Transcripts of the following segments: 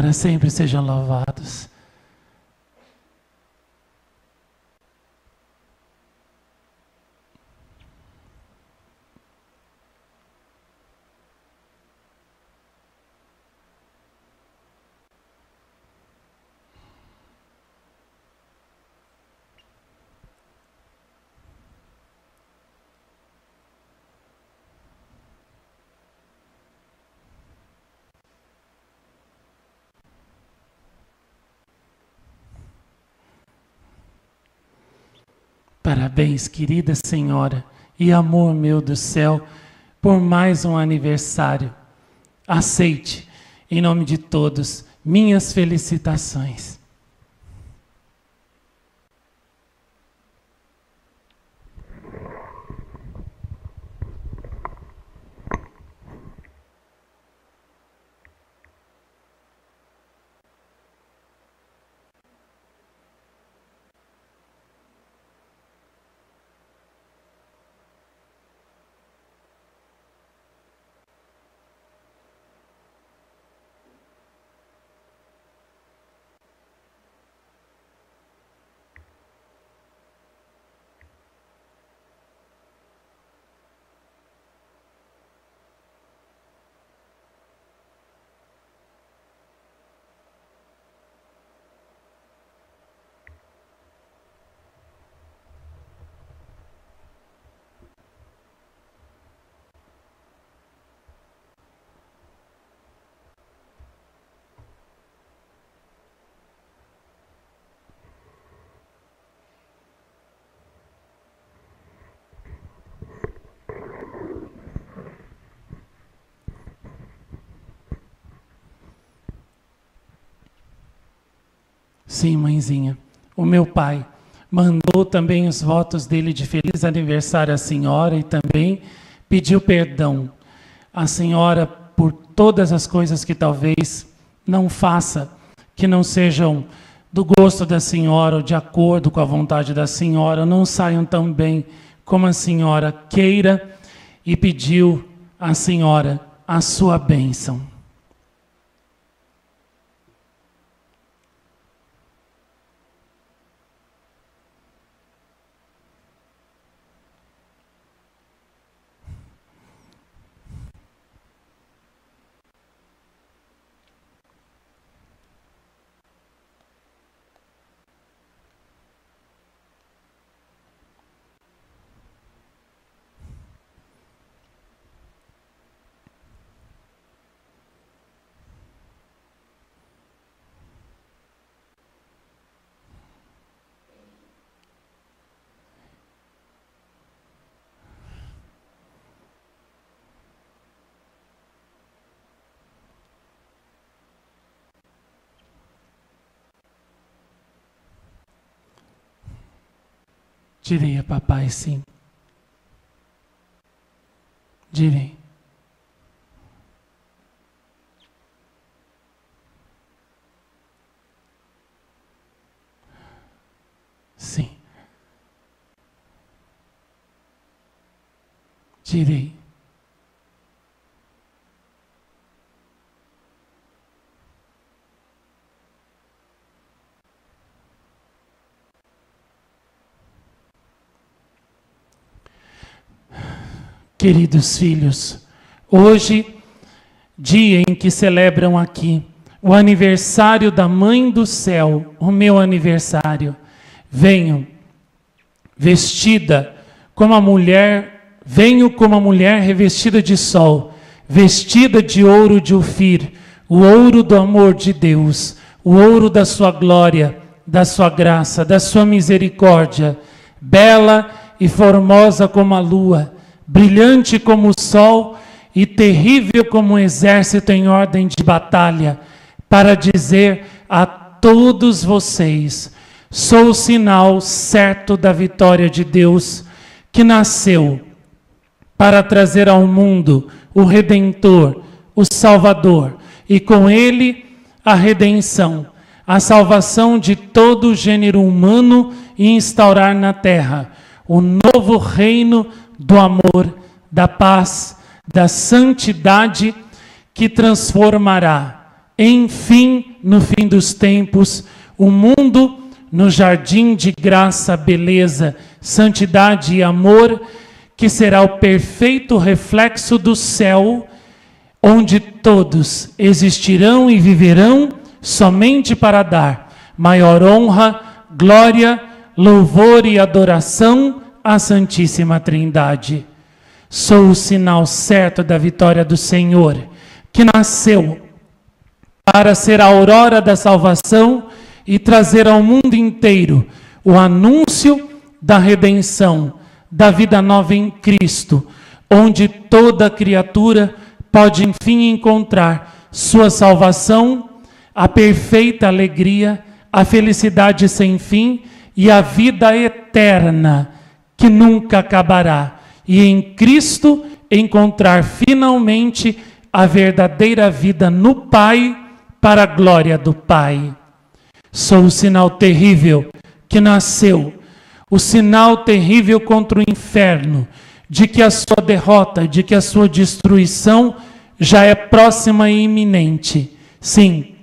Para sempre sejam louvados. Parabéns, querida Senhora, e amor meu do céu, por mais um aniversário. Aceite, em nome de todos, minhas felicitações. Sim, mãezinha. O meu pai mandou também os votos dele de feliz aniversário à senhora e também pediu perdão à senhora por todas as coisas que talvez não faça, que não sejam do gosto da senhora ou de acordo com a vontade da senhora, não saiam tão bem como a senhora queira e pediu à senhora a sua bênção. Direi a papai sim. Direi. Sim. Direi. Queridos filhos, hoje, dia em que celebram aqui o aniversário da Mãe do Céu, o meu aniversário, venham vestida como a mulher, venho como a mulher revestida de sol, vestida de ouro de Ufir, o ouro do amor de Deus, o ouro da sua glória, da sua graça, da sua misericórdia, bela e formosa como a lua brilhante como o sol e terrível como um exército em ordem de batalha, para dizer a todos vocês: sou o sinal certo da vitória de Deus que nasceu para trazer ao mundo o Redentor, o Salvador, e com ele a redenção, a salvação de todo o gênero humano e instaurar na terra o novo reino do amor, da paz, da santidade que transformará, enfim, no fim dos tempos, o mundo no jardim de graça, beleza, santidade e amor, que será o perfeito reflexo do céu, onde todos existirão e viverão somente para dar maior honra, glória, louvor e adoração a Santíssima Trindade. Sou o sinal certo da vitória do Senhor, que nasceu para ser a aurora da salvação e trazer ao mundo inteiro o anúncio da redenção, da vida nova em Cristo, onde toda criatura pode enfim encontrar sua salvação, a perfeita alegria, a felicidade sem fim e a vida eterna que nunca acabará, e em Cristo encontrar finalmente a verdadeira vida no Pai, para a glória do Pai. Sou o sinal terrível que nasceu, o sinal terrível contra o inferno, de que a sua derrota, de que a sua destruição já é próxima e iminente. Sim,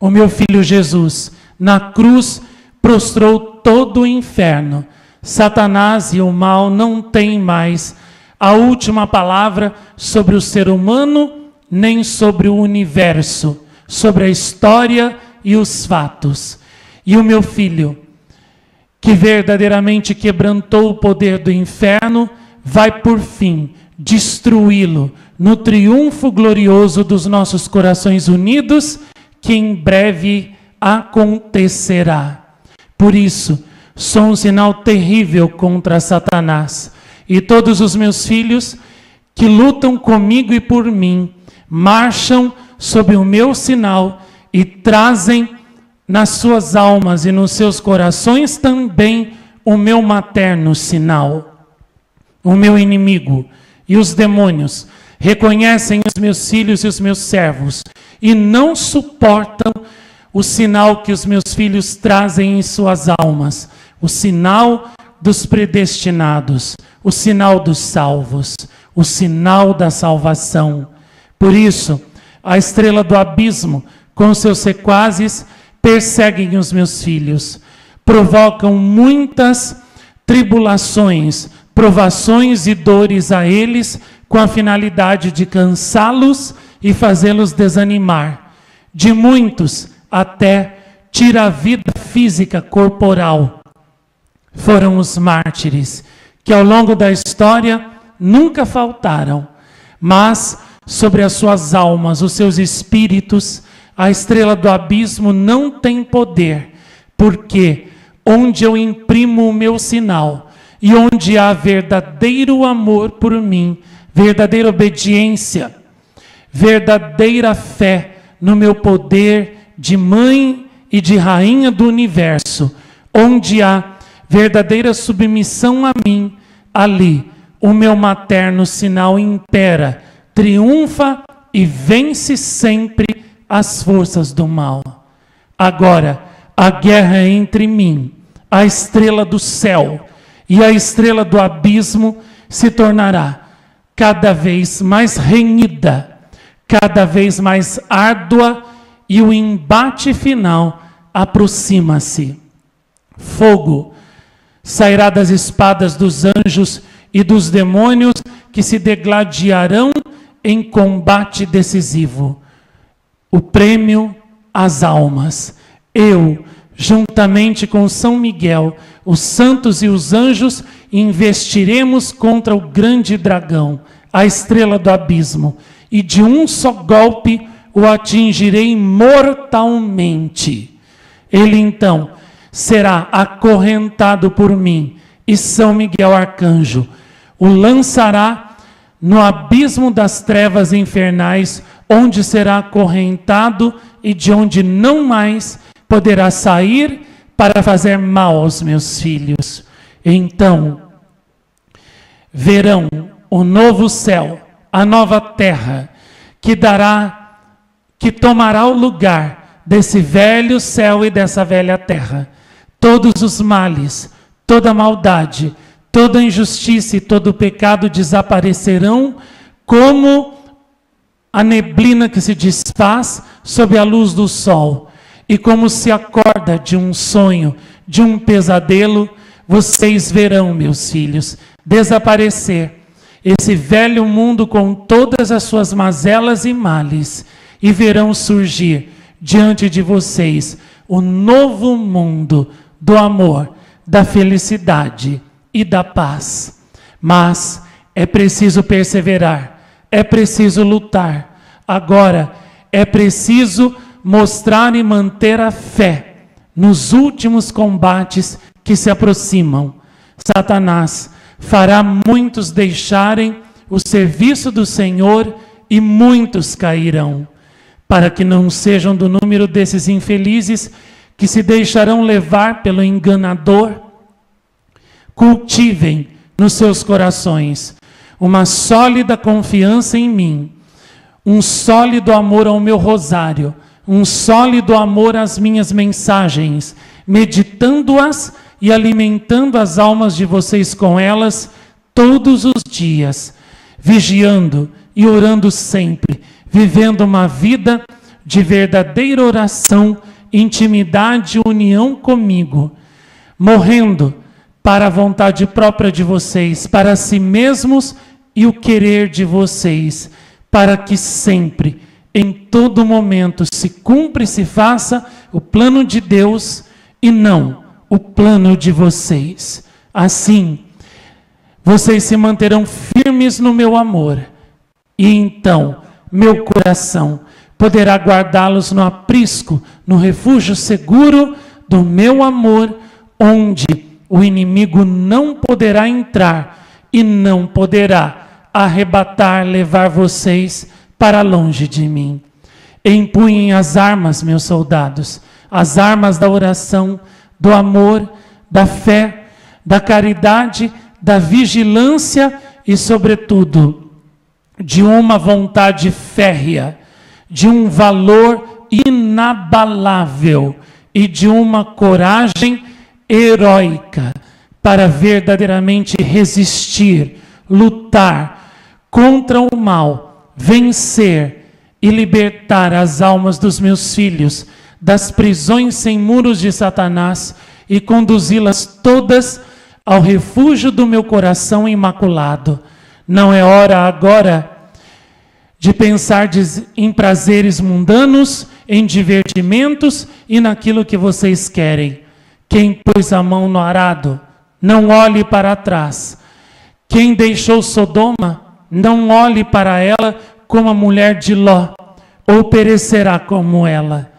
o meu filho Jesus, na cruz, prostrou todo o inferno Satanás e o mal não têm mais a última palavra sobre o ser humano, nem sobre o universo, sobre a história e os fatos. E o meu filho, que verdadeiramente quebrantou o poder do inferno, vai por fim destruí-lo no triunfo glorioso dos nossos corações unidos, que em breve acontecerá. Por isso, sou um sinal terrível contra Satanás. E todos os meus filhos que lutam comigo e por mim marcham sob o meu sinal e trazem nas suas almas e nos seus corações também o meu materno sinal. O meu inimigo e os demônios reconhecem os meus filhos e os meus servos e não suportam o sinal que os meus filhos trazem em suas almas o sinal dos predestinados, o sinal dos salvos, o sinal da salvação. Por isso, a estrela do abismo, com seus sequazes, perseguem os meus filhos, provocam muitas tribulações, provações e dores a eles, com a finalidade de cansá-los e fazê-los desanimar. De muitos, até tira a vida física corporal. Foram os mártires, que ao longo da história nunca faltaram, mas sobre as suas almas, os seus espíritos, a estrela do abismo não tem poder, porque onde eu imprimo o meu sinal e onde há verdadeiro amor por mim, verdadeira obediência, verdadeira fé no meu poder de mãe e de rainha do universo, onde há verdadeira submissão a mim, ali o meu materno sinal impera, triunfa e vence sempre as forças do mal. Agora, a guerra é entre mim, a estrela do céu, e a estrela do abismo se tornará cada vez mais renhida, cada vez mais árdua, e o embate final aproxima-se. Fogo sairá das espadas dos anjos e dos demônios que se degladiarão em combate decisivo. O prêmio às almas. Eu, juntamente com São Miguel, os santos e os anjos, investiremos contra o grande dragão, a estrela do abismo, e de um só golpe o atingirei mortalmente. Ele então será acorrentado por mim, e São Miguel Arcanjo o lançará no abismo das trevas infernais, onde será acorrentado e de onde não mais poderá sair para fazer mal aos meus filhos. Então verão o novo céu, a nova terra, que dará, que tomará o lugar desse velho céu e dessa velha terra. Todos os males, toda maldade, toda injustiça e todo pecado desaparecerão como a neblina que se desfaz sob a luz do sol. E como se acorda de um sonho, de um pesadelo, vocês verão, meus filhos, desaparecer esse velho mundo com todas as suas mazelas e males, e verão surgir diante de vocês o novo mundo do amor, da felicidade e da paz. Mas é preciso perseverar, é preciso lutar. Agora é preciso mostrar e manter a fé nos últimos combates que se aproximam. Satanás fará muitos deixarem o serviço do Senhor e muitos cairão, para que não sejam do número desses infelizes que se deixarão levar pelo enganador? Cultivem nos seus corações uma sólida confiança em mim, um sólido amor ao meu rosário, um sólido amor às minhas mensagens, meditando-as e alimentando as almas de vocês com elas todos os dias, vigiando e orando sempre, vivendo uma vida de verdadeira oração, intimidade e união comigo, morrendo para a vontade própria de vocês, para si mesmos e o querer de vocês, para que sempre, em todo momento, se cumpra e se faça o plano de Deus e não o plano de vocês. Assim, vocês se manterão firmes no meu amor, e então meu coração poderá guardá-los no aprisco, no refúgio seguro do meu amor, onde o inimigo não poderá entrar e não poderá arrebatar, levar vocês para longe de mim. Empunhem as armas, meus soldados, as armas da oração, do amor, da fé, da caridade, da vigilância e, sobretudo, de uma vontade férrea, de um valor inabalável e de uma coragem heróica para verdadeiramente resistir, lutar contra o mal, vencer e libertar as almas dos meus filhos das prisões sem muros de Satanás e conduzi-las todas ao refúgio do meu coração imaculado. Não é hora agora de pensar em prazeres mundanos, em divertimentos e naquilo que vocês querem. Quem pôs a mão no arado, não olhe para trás. Quem deixou Sodoma, não olhe para ela como a mulher de Ló, ou perecerá como ela.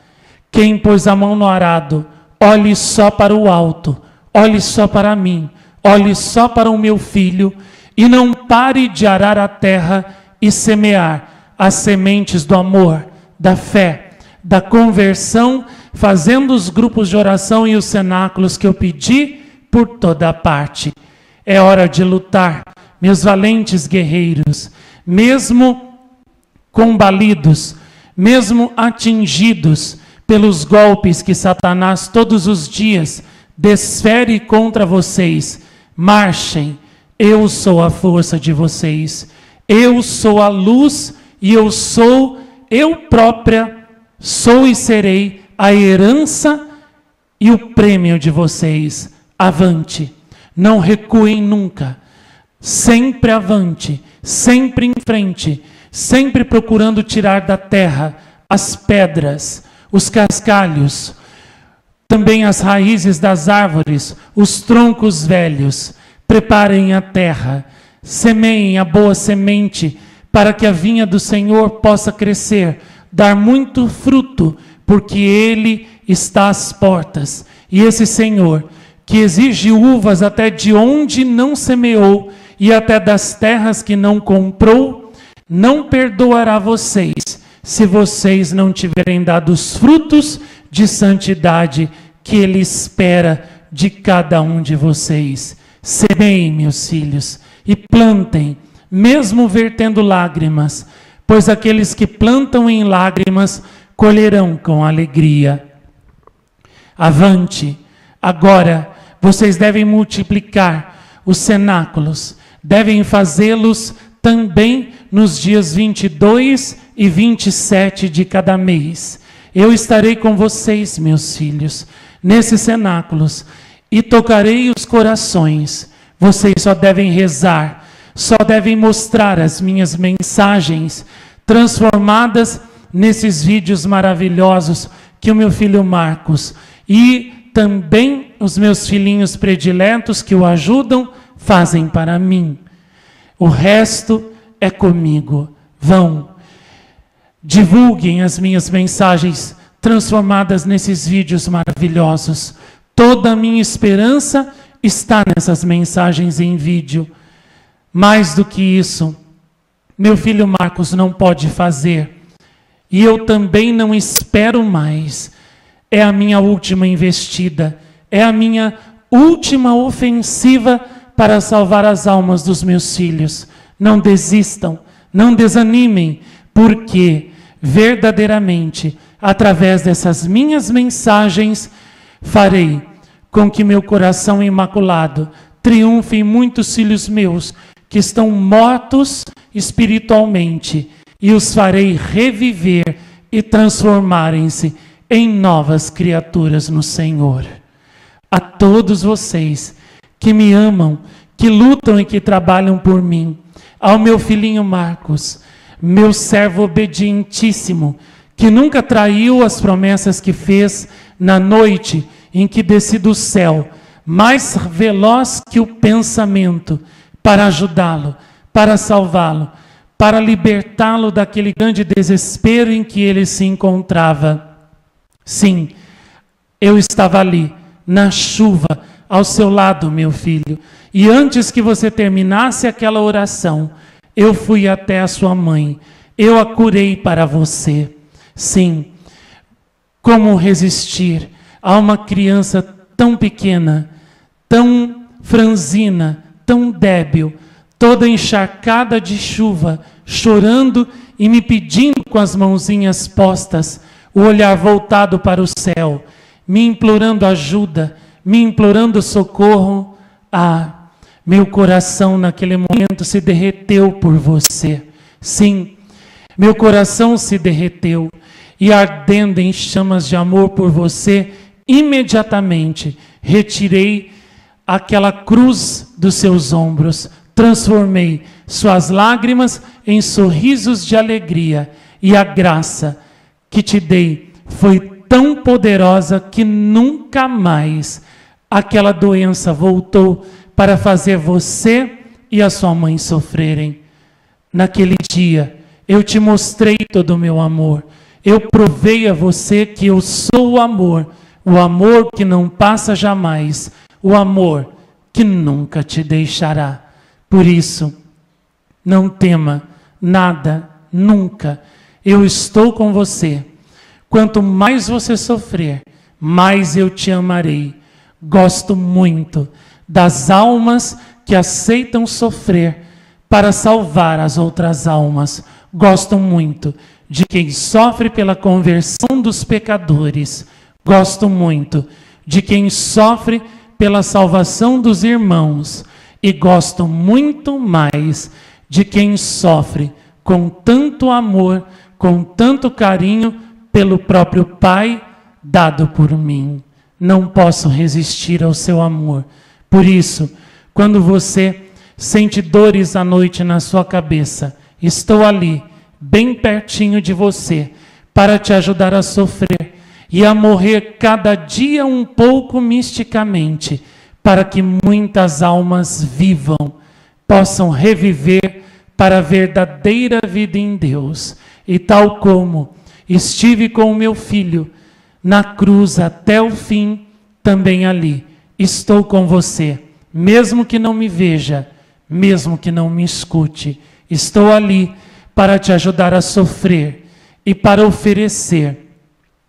Quem pôs a mão no arado, olhe só para o alto, olhe só para mim, olhe só para o meu filho, e não pare de arar a terra e semear as sementes do amor, da fé, da conversão fazendo os grupos de oração e os cenáculos que eu pedi por toda parte. É hora de lutar, meus valentes guerreiros, mesmo combalidos, mesmo atingidos pelos golpes que Satanás todos os dias desfere contra vocês, marchem. Eu sou a força de vocês. Eu sou a luz e eu sou eu própria sou e serei a herança e o prêmio de vocês. Avante. Não recuem nunca. Sempre avante, sempre em frente, sempre procurando tirar da terra as pedras, os cascalhos, também as raízes das árvores, os troncos velhos. Preparem a terra, semeiem a boa semente, para que a vinha do Senhor possa crescer, dar muito fruto, porque Ele está às portas. E esse Senhor, que exige uvas até de onde não semeou e até das terras que não comprou, não perdoará vocês se vocês não tiverem dado os frutos de santidade que Ele espera de cada um de vocês. Semeiem, meus filhos, e plantem, mesmo vertendo lágrimas, pois aqueles que plantam em lágrimas colherão com alegria. Avante, agora vocês devem multiplicar os cenáculos, devem fazê-los também nos dias 22 e 27 de cada mês. Eu estarei com vocês, meus filhos, nesses cenáculos e tocarei os corações. Vocês só devem rezar, só devem mostrar as minhas mensagens transformadas nesses vídeos maravilhosos que o meu filho Marcos e também os meus filhinhos prediletos que o ajudam fazem para mim. O resto é comigo. Vão, divulguem as minhas mensagens transformadas nesses vídeos maravilhosos. Toda a minha esperança está nessas mensagens em vídeo. Mais do que isso, meu filho Marcos não pode fazer. E eu também não espero mais. É a minha última investida, é a minha última ofensiva para salvar as almas dos meus filhos. Não desistam, não desanimem, porque verdadeiramente, através dessas minhas mensagens, farei com que meu coração imaculado triunfe em muitos filhos meus que estão mortos espiritualmente e os farei reviver e transformarem-se em novas criaturas no Senhor. A todos vocês que me amam, que lutam e que trabalham por mim, ao meu filhinho Marcos, meu servo obedientíssimo, que nunca traiu as promessas que fez na noite em que desci do céu, mais veloz que o pensamento, para ajudá-lo, para salvá-lo, para libertá-lo daquele grande desespero em que ele se encontrava. Sim, eu estava ali, na chuva, ao seu lado, meu filho. E antes que você terminasse aquela oração, eu fui até a sua mãe. Eu a curei para você. Sim, como resistir a uma criança tão pequena, tão franzina, tão débil, toda encharcada de chuva, chorando e me pedindo com as mãozinhas postas, o olhar voltado para o céu, me implorando ajuda, me implorando socorro. Ah, meu coração naquele momento se derreteu por você. Sim, meu coração se derreteu e ardendo em chamas de amor por você, imediatamente retirei aquela cruz dos seus ombros, transformei suas lágrimas em sorrisos de alegria e a graça que te dei foi tão poderosa que nunca mais aquela doença voltou para fazer você e a sua mãe sofrerem. Naquele dia, eu te mostrei todo o meu amor. Eu provei a você que eu sou o amor, o amor que não passa jamais, o amor que nunca te deixará. Por isso, não tema nada, nunca. Eu estou com você. Quanto mais você sofrer, mais eu te amarei. Gosto muito das almas que aceitam sofrer para salvar as outras almas. Gosto muito de quem sofre pela conversão dos pecadores. Gosto muito de quem sofre pela salvação dos irmãos. E gosto muito mais de quem sofre com tanto amor, com tanto carinho pelo próprio Pai dado por mim. Não posso resistir ao seu amor. Por isso, quando você sente dores à noite na sua cabeça, estou ali, bem pertinho de você, para te ajudar a sofrer e a morrer cada dia um pouco misticamente, para que muitas almas vivam, possam reviver para a verdadeira vida em Deus. E tal como estive com o meu filho na cruz até o fim, também ali estou com você, mesmo que não me veja, mesmo que não me escute, estou ali para te ajudar a sofrer e para oferecer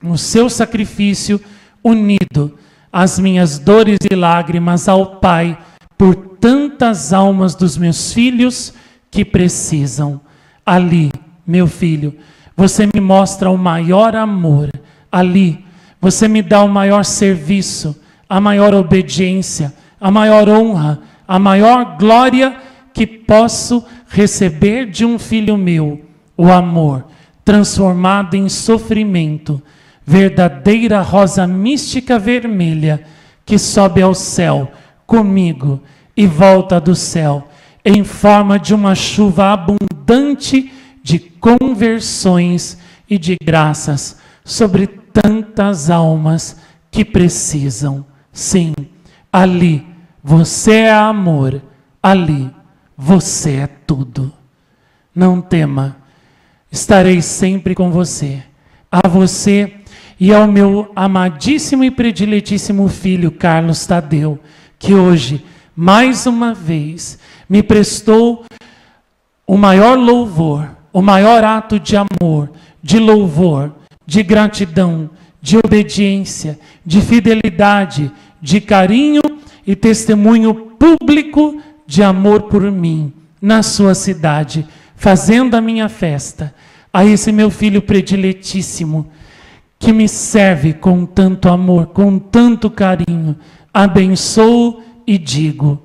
o seu sacrifício unido às minhas dores e lágrimas ao Pai por tantas almas dos meus filhos que precisam. Ali, meu filho, você me mostra o maior amor. Ali, você me dá o maior serviço, a maior obediência, a maior honra, a maior glória que posso receber de um filho meu, o amor transformado em sofrimento, verdadeira rosa mística vermelha que sobe ao céu comigo e volta do céu em forma de uma chuva abundante de conversões e de graças sobre tantas almas que precisam. Sim, ali você é amor, ali você é tudo. Não tema, estarei sempre com você. A você e ao meu amadíssimo e prediletíssimo filho Carlos Tadeu, que hoje, mais uma vez, me prestou o maior louvor, o maior ato de amor, de louvor, de gratidão, de obediência, de fidelidade, de carinho e testemunho público de amor por mim na sua cidade, fazendo a minha festa. A esse meu filho prediletíssimo, que me serve com tanto amor, com tanto carinho, abençoo e digo: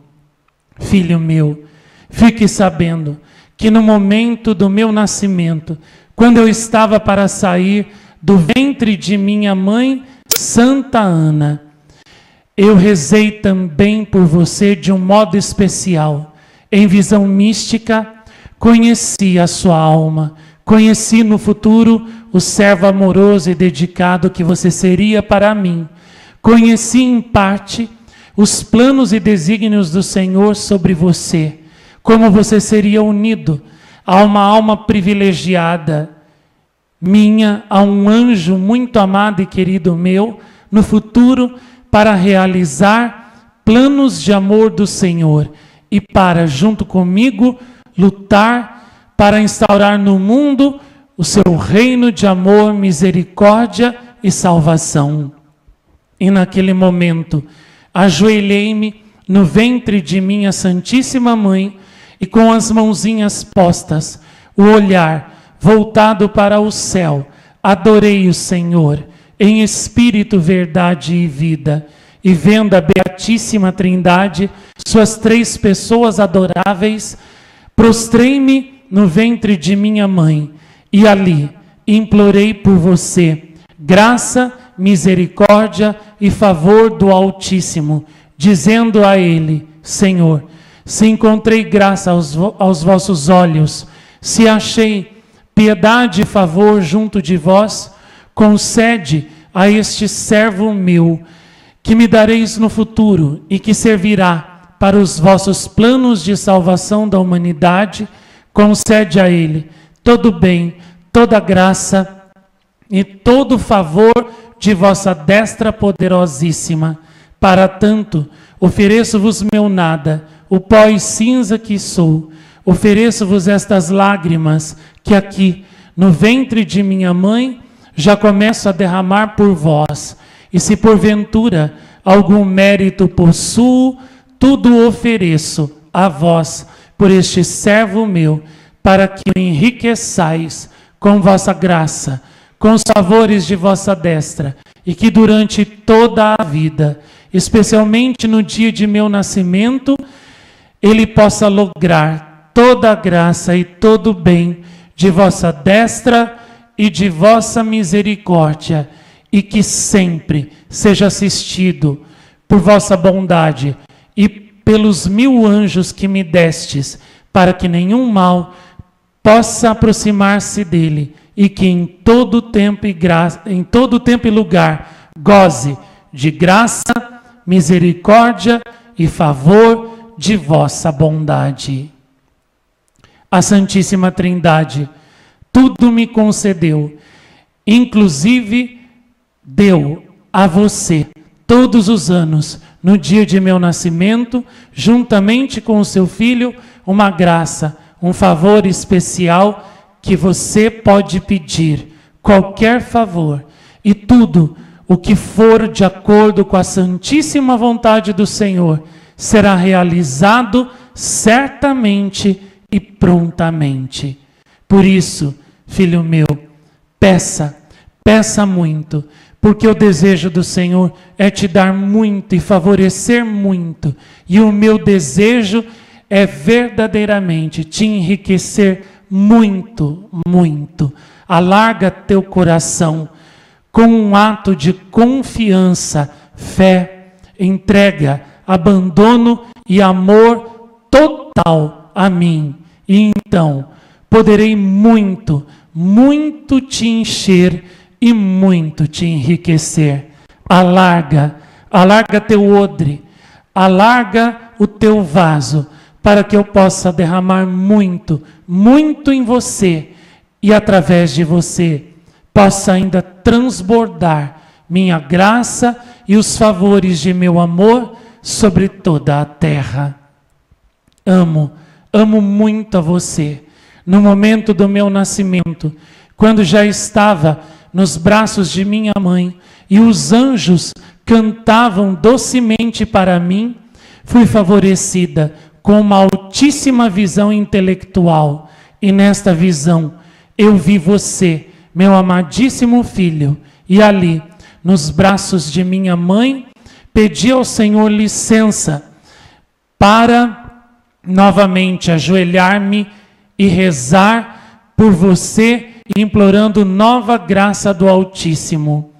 Filho meu, fique sabendo que no momento do meu nascimento, quando eu estava para sair do ventre de minha mãe, Santa Ana. Eu rezei também por você de um modo especial. Em visão mística, conheci a sua alma, conheci no futuro o servo amoroso e dedicado que você seria para mim. Conheci em parte os planos e desígnios do Senhor sobre você, como você seria unido a uma alma privilegiada minha a um anjo muito amado e querido meu no futuro para realizar planos de amor do Senhor e para, junto comigo, lutar para instaurar no mundo o seu reino de amor, misericórdia e salvação. E naquele momento, ajoelhei-me no ventre de minha Santíssima Mãe e com as mãozinhas postas, o olhar voltado para o céu, adorei o Senhor em espírito, verdade e vida. E vendo a Beatíssima Trindade, suas três pessoas adoráveis, prostrei-me no ventre de minha mãe e ali implorei por você graça, misericórdia e favor do Altíssimo, dizendo a Ele: Senhor, se encontrei graça aos, aos vossos olhos, se achei piedade e favor junto de vós, concede a este servo meu, que me dareis no futuro e que servirá para os vossos planos de salvação da humanidade, concede a ele todo bem, toda graça e todo favor de vossa destra poderosíssima. Para tanto, ofereço-vos meu nada, o pó e cinza que sou, ofereço-vos estas lágrimas que aqui, no ventre de minha mãe, já começo a derramar por vós. E se porventura algum mérito possuo, tudo ofereço a vós por este servo meu, para que enriqueçais com vossa graça, com os favores de vossa destra, e que durante toda a vida, especialmente no dia de meu nascimento, ele possa lograr toda a graça e todo o bem de vossa destra e de vossa misericórdia, e que sempre seja assistido por vossa bondade e pelos mil anjos que me destes, para que nenhum mal possa aproximar-se dele, e que em todo tempo e graça, em todo tempo e lugar goze de graça, misericórdia e favor de vossa bondade. A Santíssima Trindade tudo me concedeu, inclusive deu a você todos os anos, no dia de meu nascimento, juntamente com o seu filho, uma graça, um favor especial que você pode pedir, qualquer favor, e tudo o que for de acordo com a santíssima vontade do Senhor será realizado certamente e prontamente. Por isso, filho meu, peça, peça muito, porque o desejo do Senhor é te dar muito e favorecer muito, e o meu desejo é verdadeiramente te enriquecer muito, muito. Alarga teu coração com um ato de confiança, fé, entrega, abandono e amor total a mim. E então poderei muito, muito te encher e muito te enriquecer. Alarga, alarga teu odre, alarga o teu vaso, para que eu possa derramar muito, muito em você e através de você possa ainda transbordar minha graça e os favores de meu amor sobre toda a terra. Amo, amo muito a você no momento do meu nascimento, quando já estava nos braços de minha mãe e os anjos cantavam docemente para mim, fui favorecida com uma altíssima visão intelectual. E nesta visão eu vi você, meu amadíssimo filho, e ali, nos braços de minha mãe, pedi ao Senhor licença para novamente ajoelhar-me e rezar por você, implorando nova graça do Altíssimo.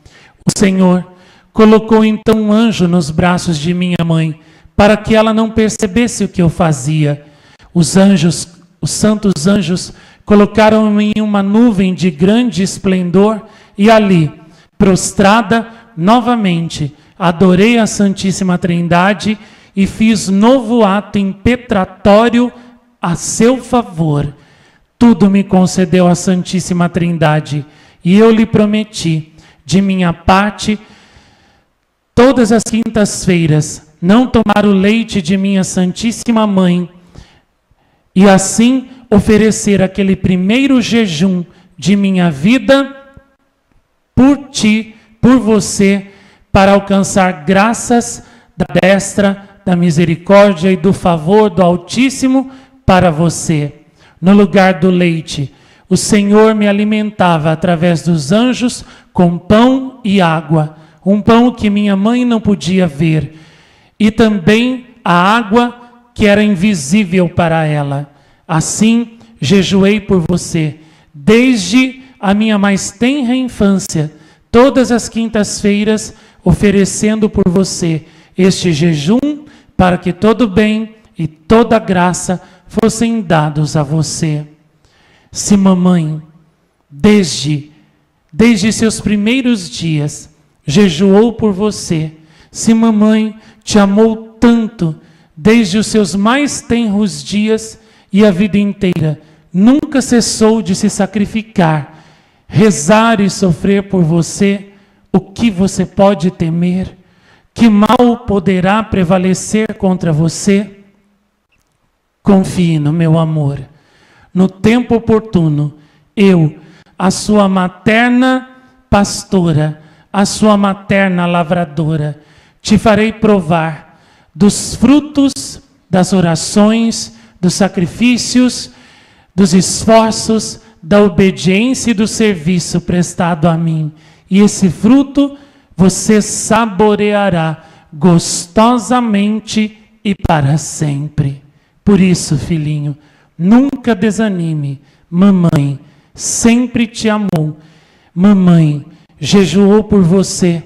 O Senhor colocou então um anjo nos braços de minha mãe, para que ela não percebesse o que eu fazia. Os anjos, os santos anjos, colocaram-me em uma nuvem de grande esplendor e ali, prostrada novamente, adorei a Santíssima Trindade e fiz novo ato impetratório a seu favor. Tudo me concedeu a Santíssima Trindade, e eu lhe prometi, de minha parte, todas as quintas-feiras, não tomar o leite de minha Santíssima Mãe, e assim oferecer aquele primeiro jejum de minha vida por ti, por você, para alcançar graças da destra, da misericórdia e do favor do Altíssimo para você. No lugar do leite, o Senhor me alimentava através dos anjos com pão e água, um pão que minha mãe não podia ver, e também a água que era invisível para ela. Assim, jejuei por você, desde a minha mais tenra infância, todas as quintas-feiras, oferecendo por você este jejum, para que todo bem e toda graça fossem dados a você. Se mamãe, desde desde seus primeiros dias, jejuou por você, se mamãe te amou tanto desde os seus mais tenros dias e a vida inteira, nunca cessou de se sacrificar, rezar e sofrer por você, o que você pode temer? Que mal poderá prevalecer contra você? Confie no meu amor. No tempo oportuno, eu, a sua materna pastora, a sua materna lavradora, te farei provar dos frutos das orações, dos sacrifícios, dos esforços, da obediência e do serviço prestado a mim. E esse fruto você saboreará gostosamente e para sempre. Por isso, filhinho, nunca desanime. Mamãe sempre te amou. Mamãe jejuou por você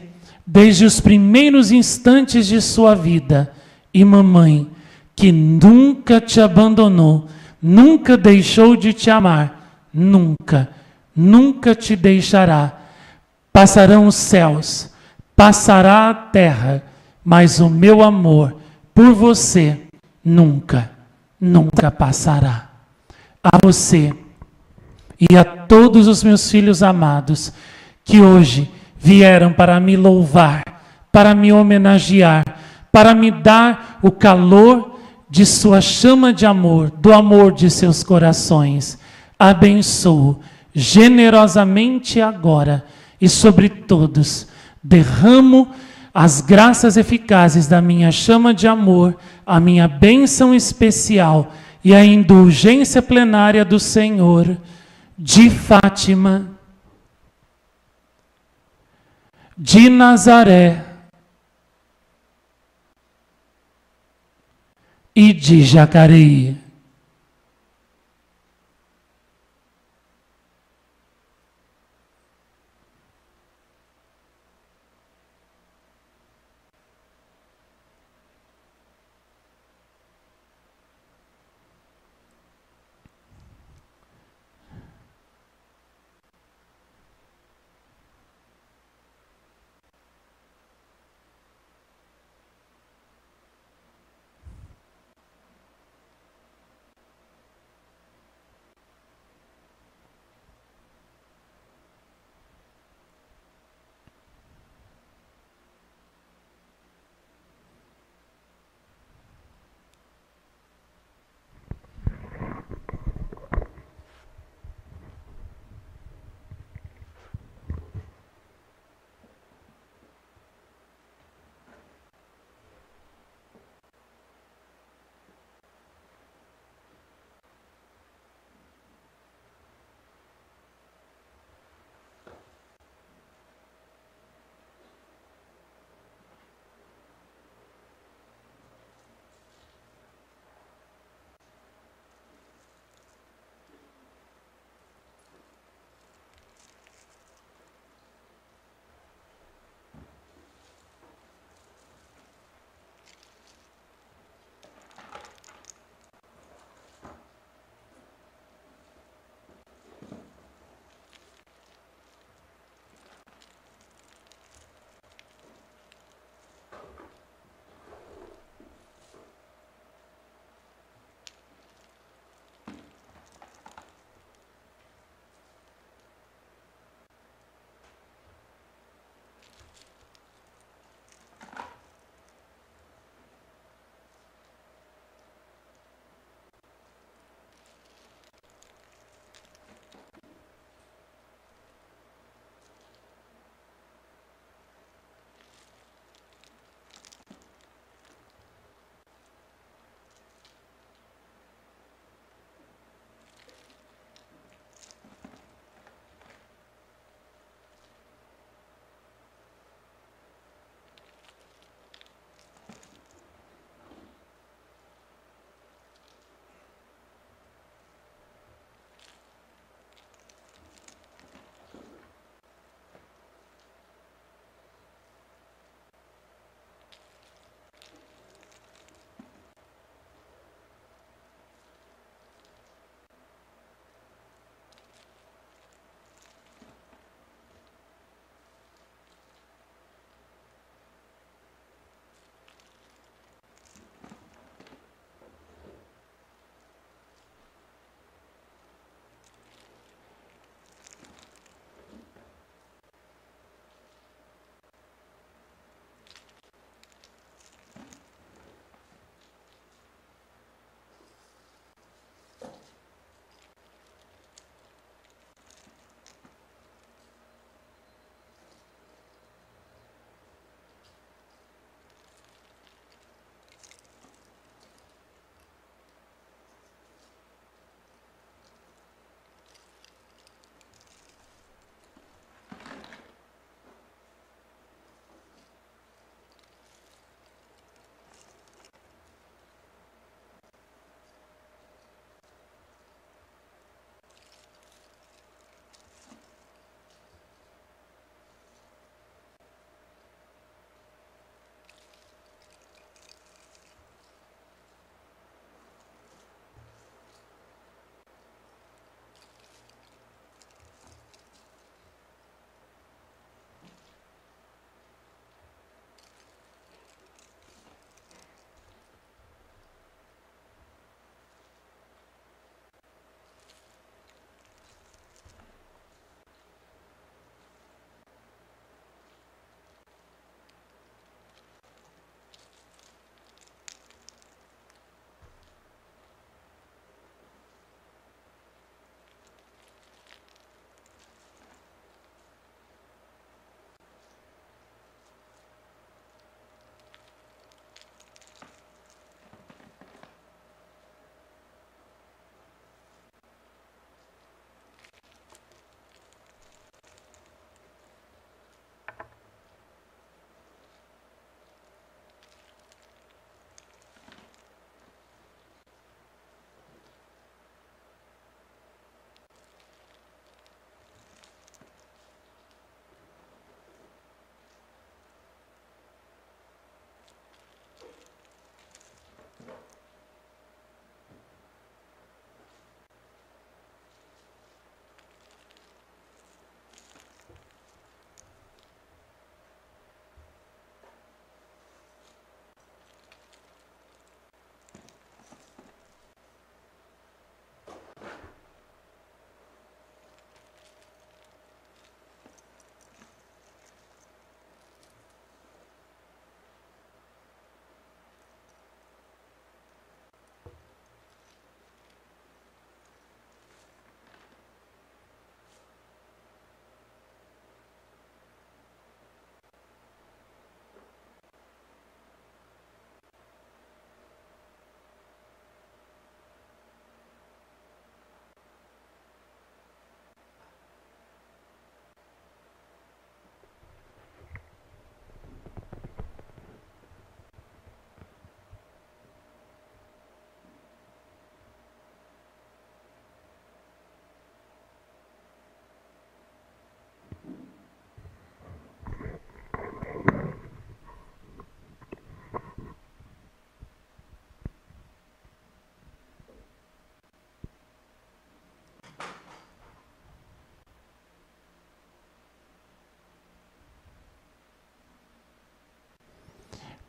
desde os primeiros instantes de sua vida. E mamãe, que nunca te abandonou, nunca deixou de te amar, nunca, nunca te deixará. Passarão os céus, passará a terra, mas o meu amor por você nunca, nunca passará. A você e a todos os meus filhos amados que hoje vieram para me louvar, para me homenagear, para me dar o calor de sua chama de amor, do amor de seus corações. Abençoo generosamente agora e sobre todos derramo as graças eficazes da minha chama de amor, a minha bênção especial e a indulgência plenária do Senhor de Fátima, de Nazaré e de Jacareí.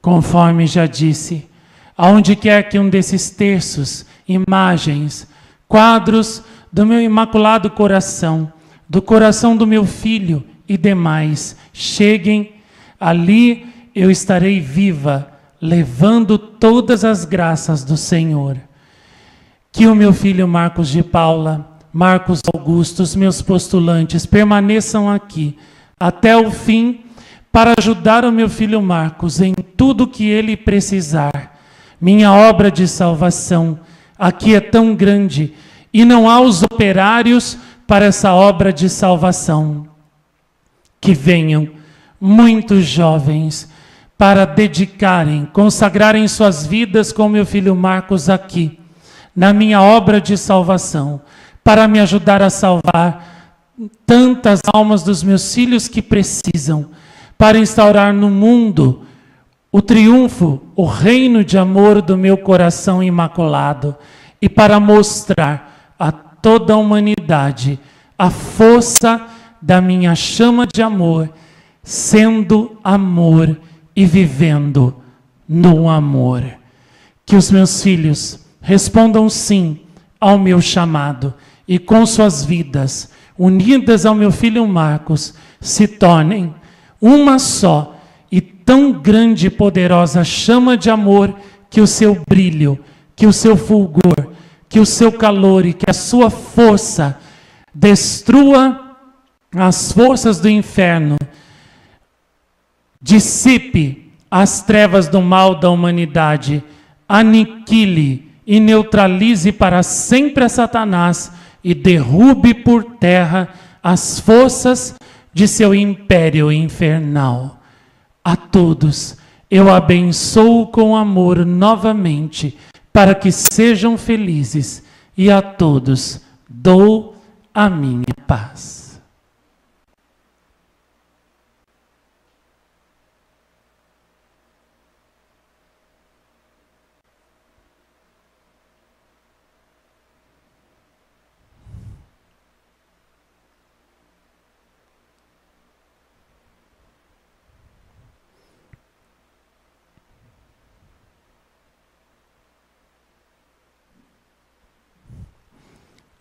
Conforme já disse, aonde quer que um desses terços, imagens, quadros do meu imaculado coração, do coração do meu filho e demais cheguem, ali eu estarei viva, levando todas as graças do Senhor. Que o meu filho Marcos de Paula, Marcos Augusto, os meus postulantes permaneçam aqui até o fim para ajudar o meu filho Marcos em tudo que ele precisar. Minha obra de salvação aqui é tão grande e não há os operários para essa obra de salvação. Que venham muitos jovens para dedicarem, consagrarem suas vidas com meu filho Marcos aqui, na minha obra de salvação, para me ajudar a salvar tantas almas dos meus filhos que precisam, para instaurar no mundo o triunfo, o reino de amor do meu coração imaculado e para mostrar a toda a humanidade a força da minha chama de amor, sendo amor e vivendo no amor. Que os meus filhos respondam sim ao meu chamado e com suas vidas, unidas ao meu filho Marcos, se tornem uma só e tão grande e poderosa chama de amor que o seu brilho, que o seu fulgor, que o seu calor e que a sua força destrua as forças do inferno. Dissipe as trevas do mal da humanidade, aniquile e neutralize para sempre a Satanás e derrube por terra as forças de seu império infernal. A todos eu abençoo com amor novamente, para que sejam felizes, e a todos dou a minha paz.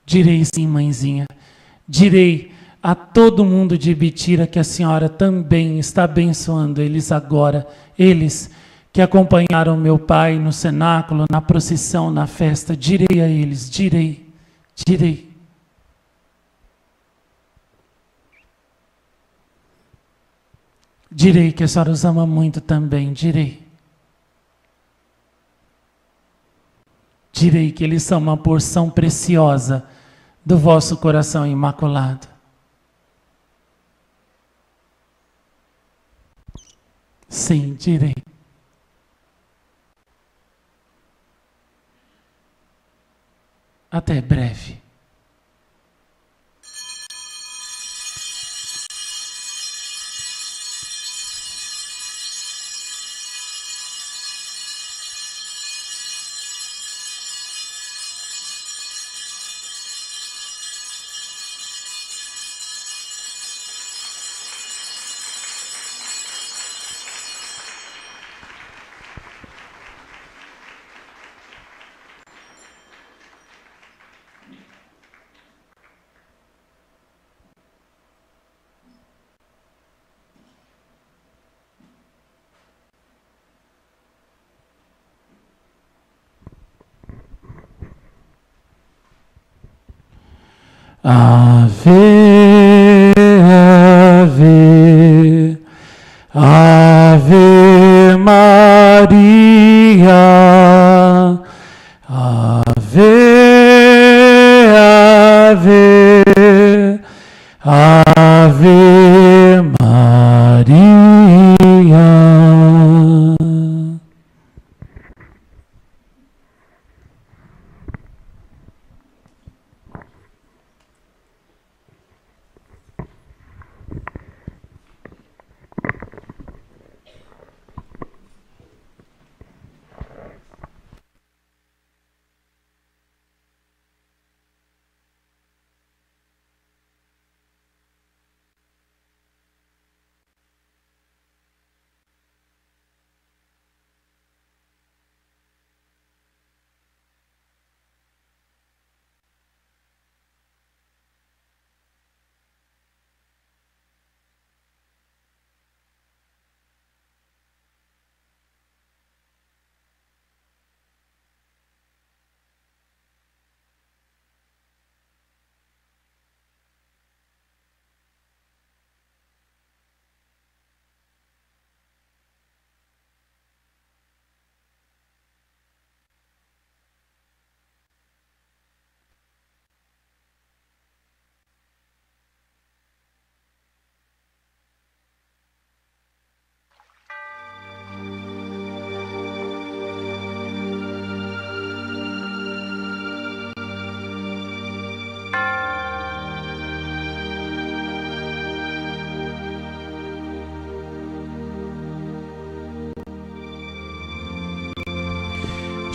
Direi sim, mãezinha. Direi a todo mundo de Bitira que a senhora também está abençoando eles agora. Eles que acompanharam meu pai no cenáculo, na procissão, na festa. Direi a eles, direi, direi. Direi que a senhora os ama muito também, direi. Direi que eles são uma porção preciosa do vosso coração imaculado. Sim, direi. Até breve. Ave,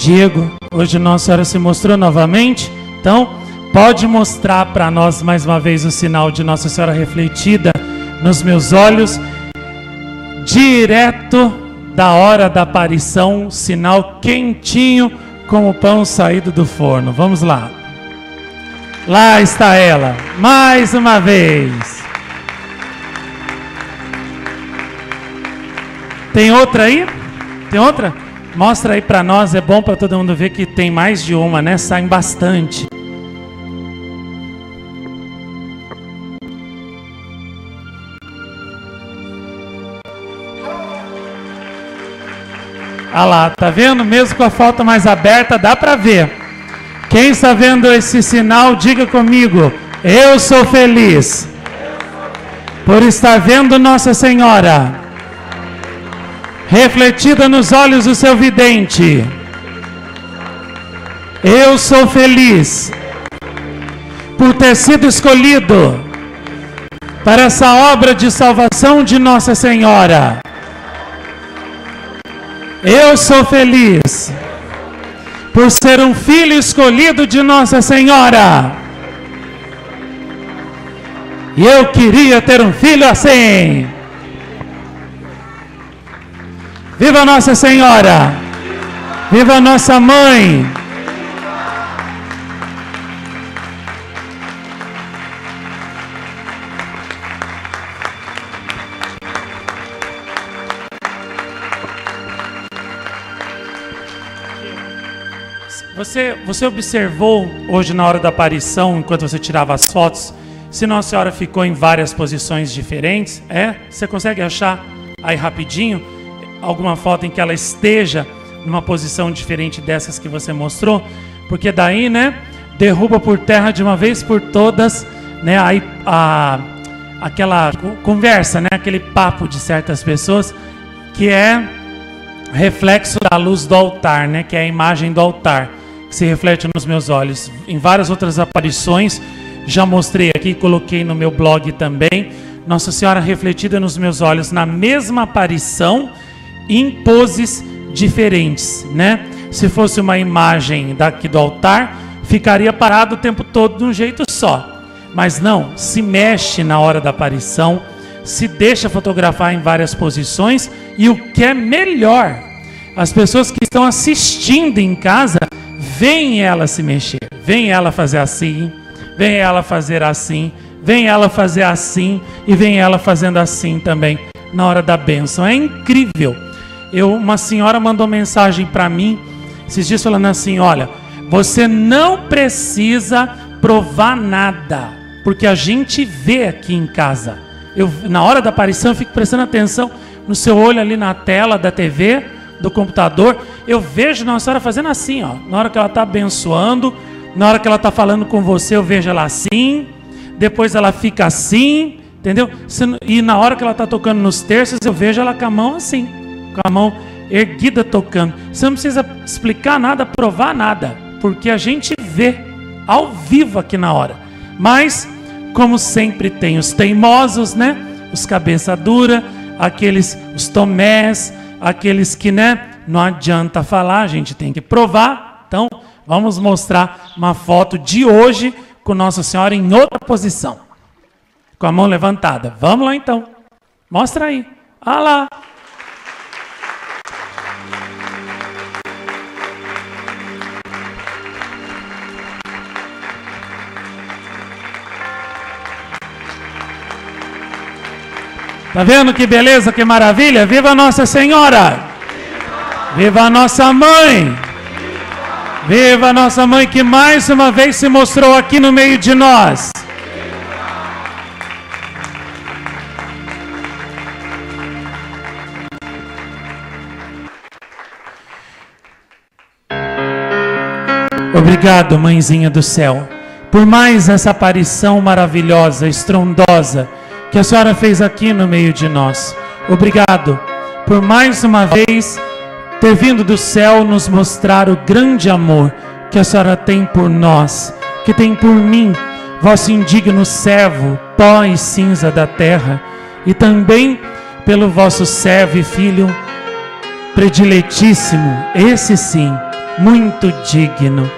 Diego, hoje Nossa Senhora se mostrou novamente, então pode mostrar para nós mais uma vez o sinal de Nossa Senhora refletida nos meus olhos, direto da hora da aparição, sinal quentinho como o pão saído do forno. Vamos lá. Lá está ela, mais uma vez. Tem outra aí? Tem outra? Mostra aí para nós, é bom para todo mundo ver que tem mais de uma, né? Saem bastante. Ah lá, tá vendo? Mesmo com a foto mais aberta, dá para ver. Quem está vendo esse sinal, diga comigo: Eu sou feliz por estar vendo Nossa Senhora refletida nos olhos do seu vidente. Eu sou feliz por ter sido escolhido para essa obra de salvação de Nossa Senhora. Eu sou feliz por ser um filho escolhido de Nossa Senhora. E eu queria ter um filho assim. Viva Nossa Senhora! Viva Nossa Mãe! Você, você observou hoje na hora da aparição, enquanto você tirava as fotos, se Nossa Senhora ficou em várias posições diferentes? É? Você consegue achar aí rapidinho alguma foto em que ela esteja numa posição diferente dessas que você mostrou? Porque daí, né, derruba por terra de uma vez por todas, né, aí a, aquela conversa, né, aquele papo de certas pessoas que é reflexo da luz do altar, né, que é a imagem do altar se reflete nos meus olhos. Em várias outras aparições, já mostrei aqui, coloquei no meu blog também. Nossa Senhora refletida nos meus olhos na mesma aparição, em poses diferentes, né? Se fosse uma imagem daqui do altar, ficaria parado o tempo todo de um jeito só. Mas não, se mexe na hora da aparição, se deixa fotografar em várias posições e o que é melhor, as pessoas que estão assistindo em casa Vem ela se mexer, vem ela fazer assim, vem ela fazer assim, vem ela fazer assim e vem ela fazendo assim também na hora da bênção. É incrível. Eu, uma senhora mandou mensagem para mim esses dias falando assim: olha, você não precisa provar nada, porque a gente vê aqui em casa. Eu, na hora da aparição, eu fico prestando atenção no seu olho ali na tela da TV do computador, eu vejo Nossa Senhora fazendo assim, ó. Na hora que ela está abençoando, na hora que ela está falando com você, eu vejo ela assim. Depois ela fica assim, entendeu? E na hora que ela está tocando nos terços, eu vejo ela com a mão assim, com a mão erguida tocando. Você não precisa explicar nada, provar nada, porque a gente vê ao vivo aqui na hora. Mas, como sempre, tem os teimosos, né? Os cabeça dura, aqueles, os tomés, aqueles que, né, não adianta falar, a gente tem que provar. Então, vamos mostrar uma foto de hoje com Nossa Senhora em outra posição. Com a mão levantada. Vamos lá então. Mostra aí. Ah lá. Tá vendo que beleza, que maravilha? Viva Nossa Senhora! Viva a nossa mãe! Viva a nossa mãe que mais uma vez se mostrou aqui no meio de nós. Obrigado, mãezinha do céu, por mais essa aparição maravilhosa, estrondosa que a senhora fez aqui no meio de nós. Obrigado por mais uma vez ter vindo do céu nos mostrar o grande amor que a senhora tem por nós, que tem por mim, vosso indigno servo, pó e cinza da terra, e também pelo vosso servo e filho prediletíssimo, esse sim, muito digno.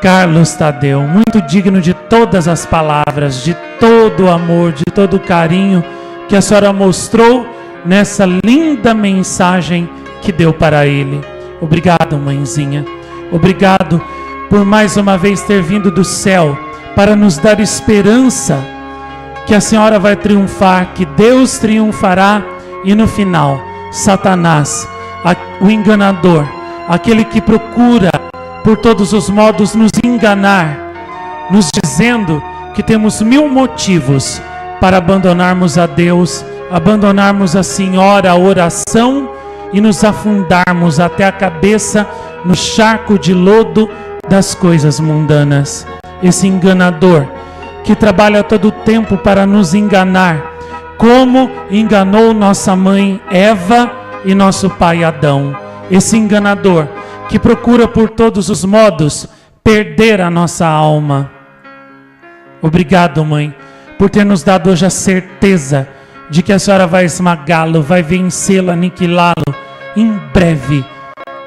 Carlos Tadeu, muito digno de todas as palavras, de todo o amor, de todo o carinho que a senhora mostrou nessa linda mensagem que deu para ele. Obrigado, mãezinha. Obrigado por mais uma vez ter vindo do céu para nos dar esperança que a senhora vai triunfar, que Deus triunfará e no final, Satanás, o enganador, aquele que procura por todos os modos nos enganar, nos dizendo que temos mil motivos para abandonarmos a Deus, abandonarmos a Senhora, a oração e nos afundarmos até a cabeça no charco de lodo das coisas mundanas. Esse enganador que trabalha todo o tempo para nos enganar, como enganou nossa mãe Eva e nosso pai Adão. Esse enganador que procura por todos os modos perder a nossa alma. Obrigado, mãe, por ter nos dado hoje a certeza de que a senhora vai esmagá-lo, vai vencê-lo, aniquilá-lo em breve,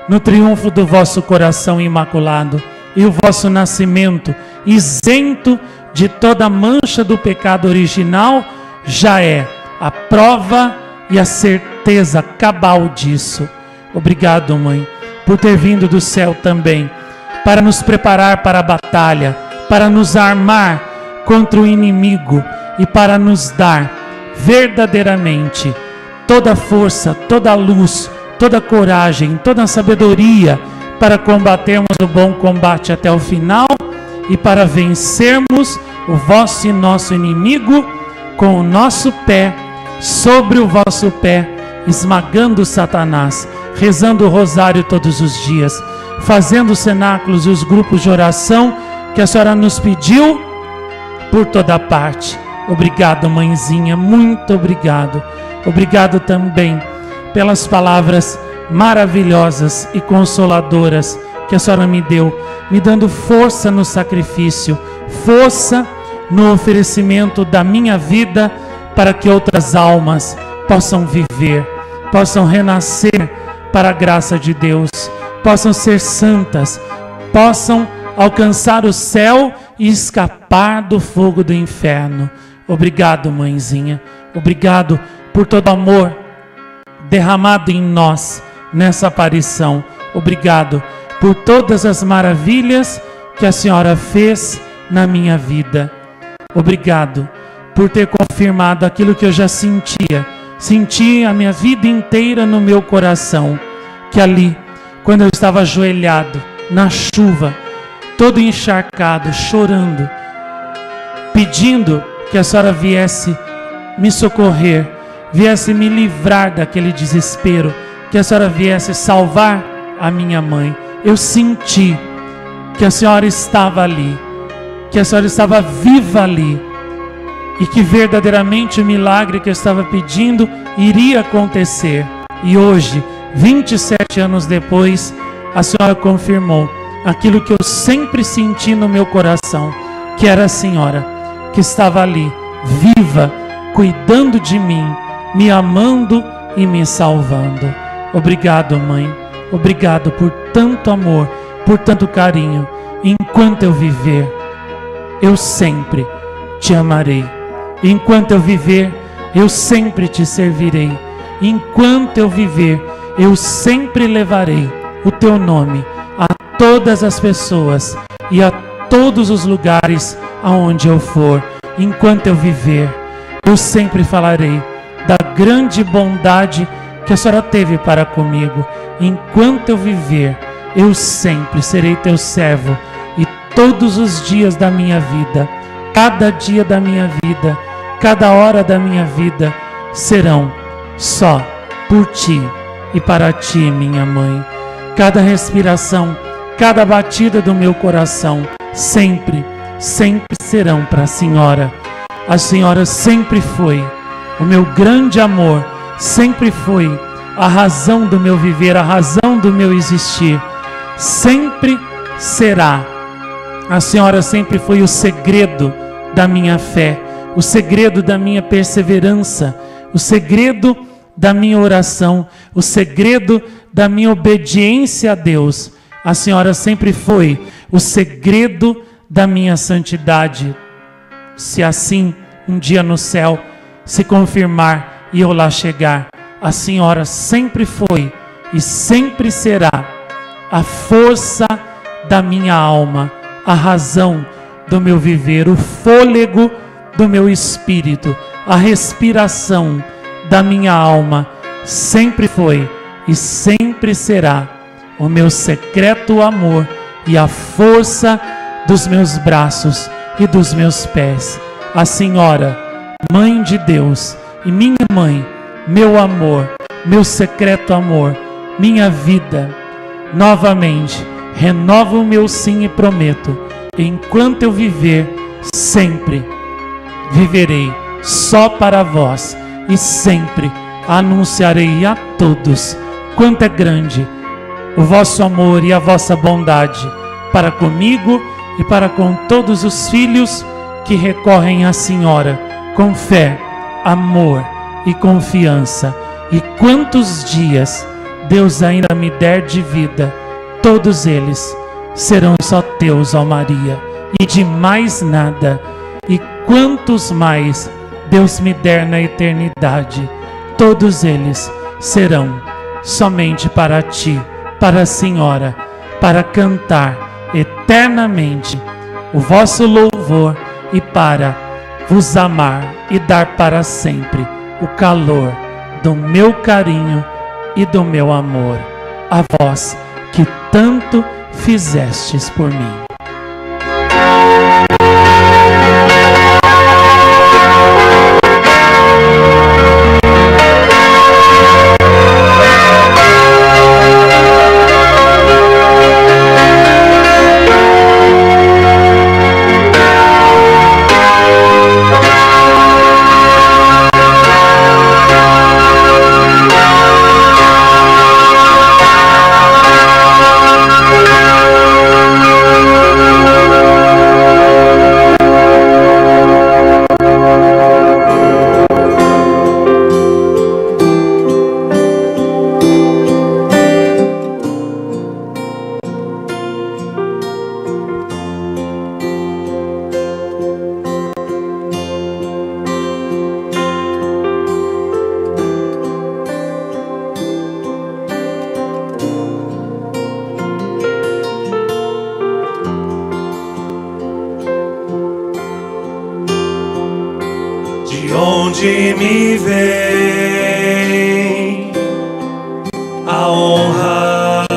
no triunfo do vosso coração imaculado e o vosso nascimento isento de toda mancha do pecado original já é a prova e a certeza cabal disso. Obrigado, mãe, por ter vindo do céu também, para nos preparar para a batalha, para nos armar contra o inimigo e para nos dar verdadeiramente toda força, toda luz, toda coragem, toda sabedoria para combatermos o bom combate até o final e para vencermos o vosso e nosso inimigo com o nosso pé sobre o vosso pé, esmagando Satanás, rezando o rosário todos os dias, fazendo os cenáculos e os grupos de oração que a senhora nos pediu por toda parte. Obrigado, mãezinha, muito obrigado. Obrigado também pelas palavras maravilhosas e consoladoras que a senhora me deu, me dando força no sacrifício, força no oferecimento da minha vida para que outras almas possam viver, possam renascer para a graça de Deus, possam ser santas, possam alcançar o céu e escapar do fogo do inferno. Obrigado, mãezinha. Obrigado por todo o amor derramado em nós nessa aparição. Obrigado por todas as maravilhas que a senhora fez na minha vida. Obrigado por ter confirmado aquilo que eu já sentia. Senti a minha vida inteira no meu coração. Que ali, quando eu estava ajoelhado, na chuva, todo encharcado, chorando, pedindo que a senhora viesse me socorrer, viesse me livrar daquele desespero, que a senhora viesse salvar a minha mãe. Eu senti que a senhora estava ali, que a senhora estava viva ali e que verdadeiramente o milagre que eu estava pedindo iria acontecer. E hoje, 27 anos depois, a senhora confirmou aquilo que eu sempre senti no meu coração, que era a senhora que estava ali, viva, cuidando de mim, me amando e me salvando. Obrigado, mãe. Obrigado por tanto amor, por tanto carinho. Enquanto eu viver, eu sempre te amarei. Enquanto eu viver, eu sempre te servirei. Enquanto eu viver, eu sempre levarei o teu nome a todas as pessoas e a todos os lugares aonde eu for. Enquanto eu viver, eu sempre falarei da grande bondade que a senhora teve para comigo. Enquanto eu viver, eu sempre serei teu servo e todos os dias da minha vida, cada dia da minha vida, cada hora da minha vida serão só por ti e para ti, minha mãe. Cada respiração, cada batida do meu coração, sempre, sempre serão para a Senhora. A Senhora sempre foi o meu grande amor, sempre foi a razão do meu viver, a razão do meu existir. Sempre será. A Senhora sempre foi o segredo da minha fé, o segredo da minha perseverança, o segredo da minha oração, o segredo da minha obediência a Deus A senhora sempre foi o segredo da minha santidade. Se assim um dia no céu se confirmar e eu lá chegar, a senhora sempre foi e sempre será a força da minha alma, a razão do meu viver, o fôlego do meu espírito, a respiração da minha alma, sempre foi e sempre será o meu secreto amor e a força dos meus braços e dos meus pés. A Senhora, Mãe de Deus e minha mãe, meu amor, meu secreto amor, minha vida, novamente renovo o meu sim e prometo, enquanto eu viver, sempre viverei só para vós e sempre anunciarei a todos quanto é grande o vosso amor e a vossa bondade para comigo e para com todos os filhos que recorrem à Senhora com fé, amor e confiança. E quantos dias Deus ainda me der de vida, todos eles serão só teus, ó Maria, e de mais nada. E quantos mais Deus me der na eternidade, todos eles serão somente para ti, para a Senhora, para cantar eternamente o vosso louvor e para vos amar e dar para sempre o calor do meu carinho e do meu amor, a vós que tanto fizestes por mim. onde me vem a honra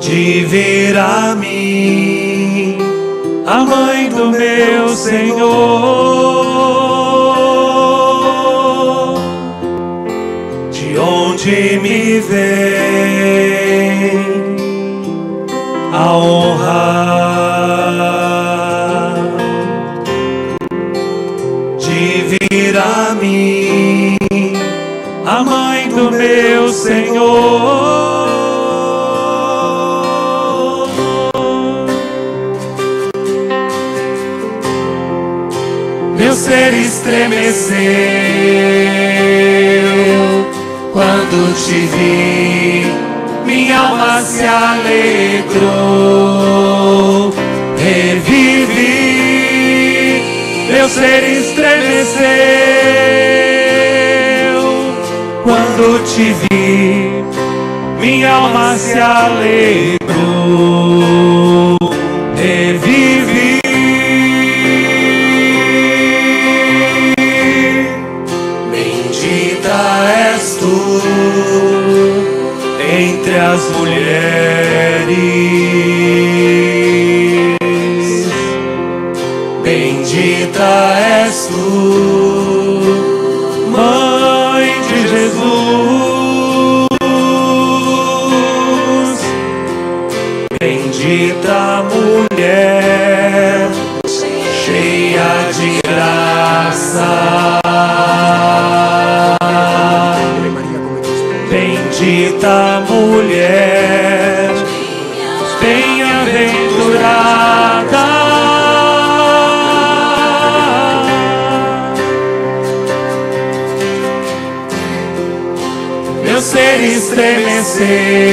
de vir a mim, a mãe do meu Senhor, de onde me vem a honra. Senhor. Meu ser estremeceu quando te vi, minha alma se alegrou, revivi, meu ser estremeceu quando te vi minha alma se alegrou. Estremeceu